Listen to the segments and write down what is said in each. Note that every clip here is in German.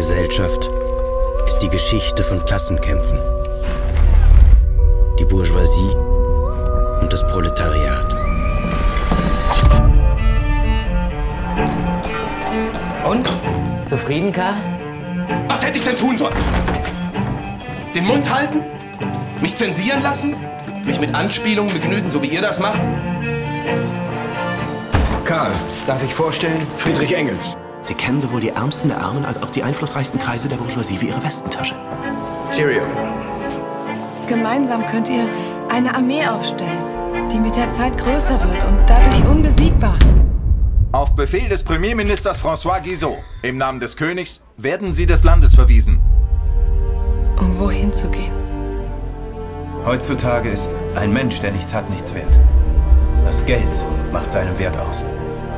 Gesellschaft ist die Geschichte von Klassenkämpfen. Die Bourgeoisie und das Proletariat. Und? Zufrieden, Karl? Was hätte ich denn tun sollen? Den Mund halten? Mich zensieren lassen? Mich mit Anspielungen begnügen, so wie ihr das macht? Karl, darf ich vorstellen? Friedrich Engels. Sie kennen sowohl die ärmsten der Armen als auch die einflussreichsten Kreise der Bourgeoisie wie ihre Westentasche. Cheerio. Gemeinsam könnt ihr eine Armee aufstellen, die mit der Zeit größer wird und dadurch unbesiegbar. Auf Befehl des Premierministers François Guizot, im Namen des Königs, werden Sie des Landes verwiesen. Um wohin zu gehen? Heutzutage ist ein Mensch, der nichts hat, nichts wert. Das Geld macht seinen Wert aus.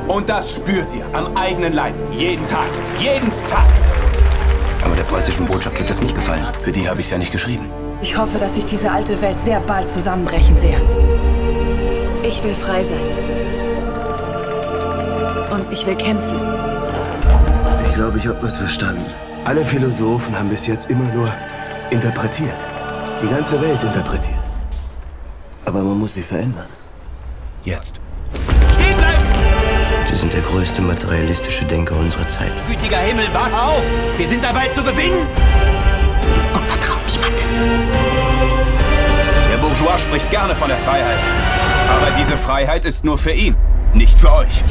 Und das spürt ihr am eigenen Leib. Jeden Tag. Jeden Tag. Aber der preußischen Botschaft wird das nicht gefallen. Für die habe ich es ja nicht geschrieben. Ich hoffe, dass ich diese alte Welt sehr bald zusammenbrechen sehe. Ich will frei sein. Und ich will kämpfen. Ich glaube, ich habe was verstanden. Alle Philosophen haben bis jetzt immer nur interpretiert. Die ganze Welt interpretiert. Aber man muss sie verändern. Jetzt. Stehen bleiben! Sie sind der größte materialistische Denker unserer Zeit. Gütiger Himmel, wach auf! Wir sind dabei zu gewinnen! Und vertraut niemandem. Der Bourgeois spricht gerne von der Freiheit. Aber diese Freiheit ist nur für ihn, nicht für euch.